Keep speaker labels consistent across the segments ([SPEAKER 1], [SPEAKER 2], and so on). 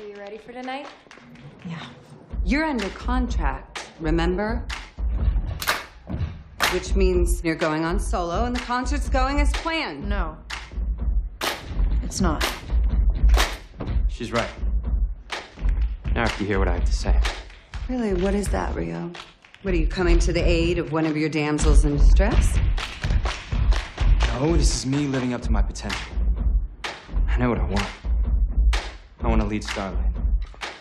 [SPEAKER 1] So you ready for tonight?
[SPEAKER 2] Yeah.
[SPEAKER 3] You're under contract, remember? Which means you're going on solo and the concert's going as planned.
[SPEAKER 2] No. It's not.
[SPEAKER 4] She's right. Now after you hear what I have to say.
[SPEAKER 3] Really, what is that, Rio? What are you coming to the aid of one of your damsels in distress?
[SPEAKER 4] No, this is me living up to my potential. I know what I want. I want to lead Starlight.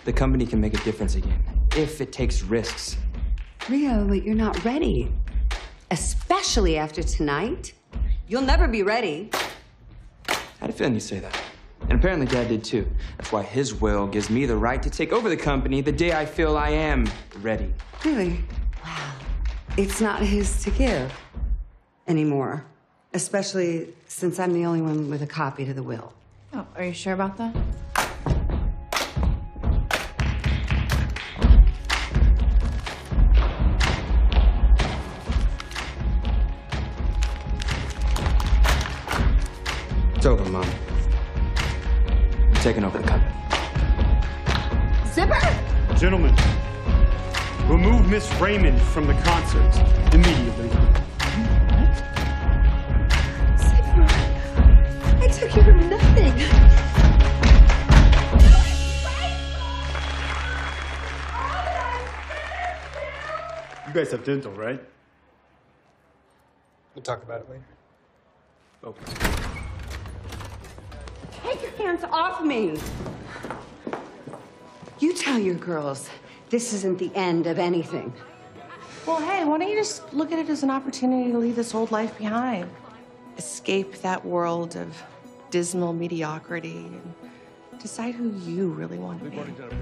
[SPEAKER 4] The company can make a difference again if it takes risks.
[SPEAKER 3] Rio, but you're not ready. Especially after tonight. You'll never be ready.
[SPEAKER 4] I had a feeling you'd say that. And apparently Dad did too. That's why his will gives me the right to take over the company the day I feel I am ready.
[SPEAKER 3] Really? Wow. It's not his to give anymore. Especially since I'm the only one with a copy to the will.
[SPEAKER 2] Oh, are you sure about that?
[SPEAKER 4] It's over, Mom. I'm taking over the company.
[SPEAKER 3] Zipper!
[SPEAKER 5] Gentlemen, remove Miss Raymond from the concert immediately.
[SPEAKER 3] Zipper! I took you for nothing.
[SPEAKER 5] You guys have dental, right?
[SPEAKER 6] We'll talk about it later.
[SPEAKER 5] Okay.
[SPEAKER 3] Take your hands off me. You tell your girls this isn't the end of anything.
[SPEAKER 7] Well, hey, why don't you just look at it as an opportunity to leave this old life behind? Escape that world of dismal mediocrity and decide who you really want to be.
[SPEAKER 8] Okay,